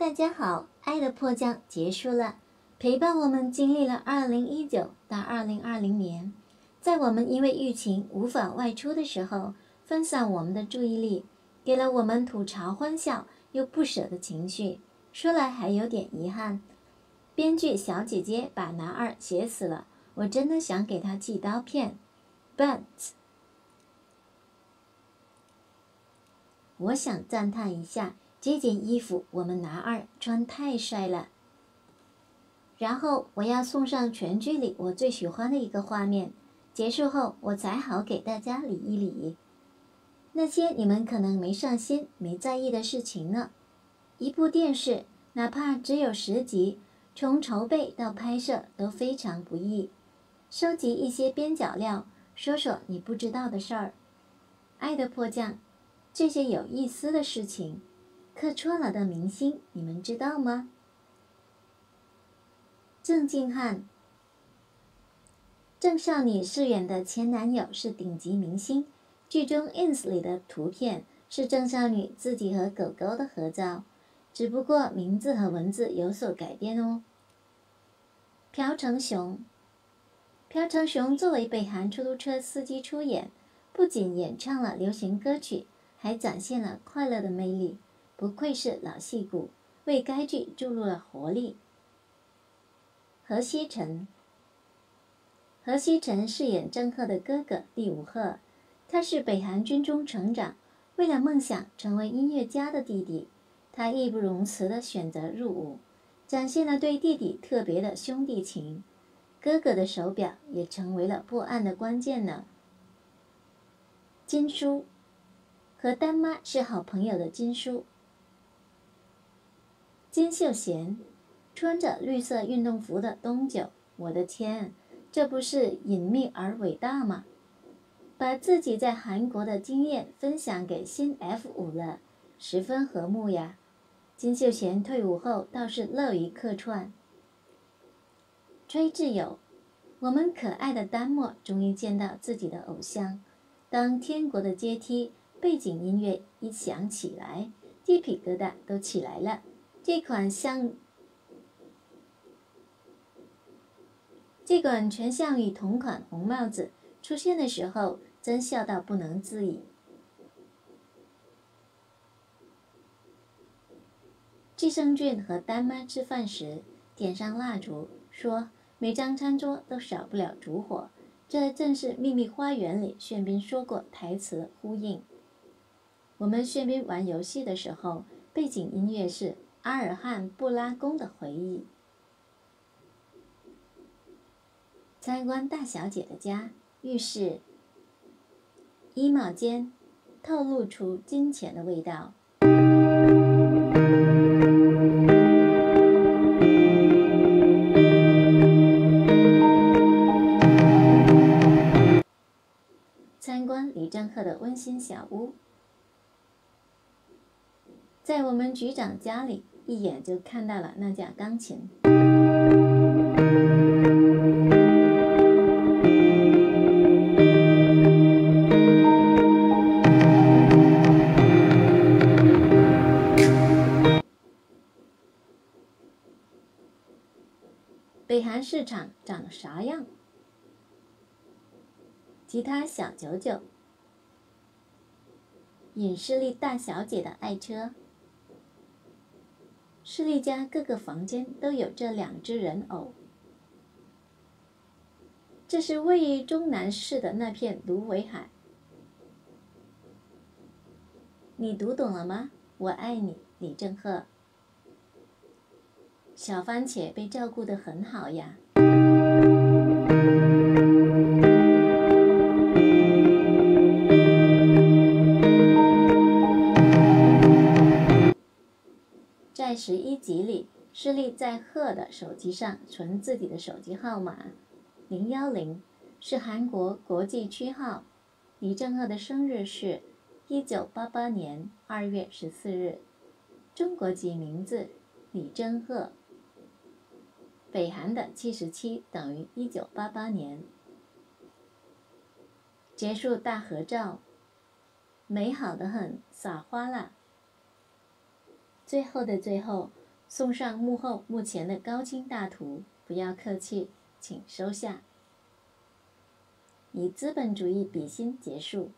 大家好，爱的迫降结束了，陪伴我们经历了2019到2020年，在我们因为疫情无法外出的时候，分散我们的注意力，给了我们吐槽、欢笑又不舍的情绪。说来还有点遗憾，编剧小姐姐把男二写死了，我真的想给他寄刀片，but。我想赞叹一下这件衣服，我们男二穿太帅了。然后我要送上全剧里我最喜欢的一个画面，结束后我才好给大家理一理那些你们可能没上心、没在意的事情呢。一部电视哪怕只有十集，从筹备到拍摄都非常不易。收集一些边角料，说说你不知道的事儿。爱的迫降。这些有意思的事情，客串了的明星，你们知道吗？郑敬汉，郑少女饰演的前男友是顶级明星。剧中 ins 里的图片是郑少女自己和狗狗的合照，只不过名字和文字有所改变哦。朴成雄，朴成雄作为北韩出租车司机出演，不仅演唱了流行歌曲。还展现了快乐的魅力，不愧是老戏骨，为该剧注入了活力。何西成，何西成饰演郑赫的哥哥第五赫，他是北韩军中成长，为了梦想成为音乐家的弟弟，他义不容辞地选择入伍，展现了对弟弟特别的兄弟情。哥哥的手表也成为了破案的关键呢。金书。和丹妈是好朋友的金叔，金秀贤穿着绿色运动服的东九，我的天，这不是隐秘而伟大吗？把自己在韩国的经验分享给新 F 五了，十分和睦呀。金秀贤退伍后倒是乐于客串。崔智友，我们可爱的丹墨终于见到自己的偶像，当天国的阶梯。背景音乐一响起来，鸡皮疙瘩都起来了。这款像这款全项羽同款红帽子出现的时候，真笑到不能自已。季生俊和丹妈吃饭时点上蜡烛，说每张餐桌都少不了烛火，这正是《秘密花园》里炫斌说过台词呼应。我们炫宾玩游戏的时候，背景音乐是阿尔汉布拉宫的回忆。参观大小姐的家，浴室、衣帽间，透露出金钱的味道。参观李正赫的温馨小屋。在我们局长家里，一眼就看到了那架钢琴。北韩市场长啥样？吉他小九九，影视力大小姐的爱车。势力家各个房间都有这两只人偶。这是位于中南市的那片芦苇海。你读懂了吗？我爱你，李正赫。小番茄被照顾的很好呀。施力在贺的手机上存自己的手机号码，零幺零是韩国国际区号。李正赫的生日是一九八八年二月十四日，中国籍名字李正赫。北韩的七十七等于一九八八年。结束大合照，美好的很，撒花啦。最后的最后，送上幕后目前的高清大图，不要客气，请收下。以资本主义比心结束。